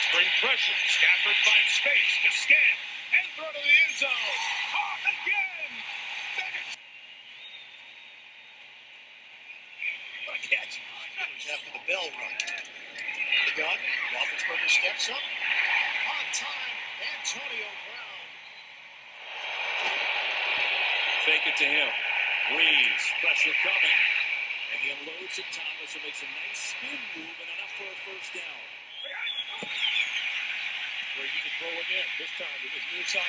Let's bring pressure. Stafford finds space to scan and throw to the end zone. Caught again. What a catch. After the bell run. The gun. Roethlisberger steps up. On time. Antonio Brown. Fake it to him. Brees. Pressure coming. And he unloads at Thomas and makes a nice spin move and enough for a first down. Throw again. This time with his near side.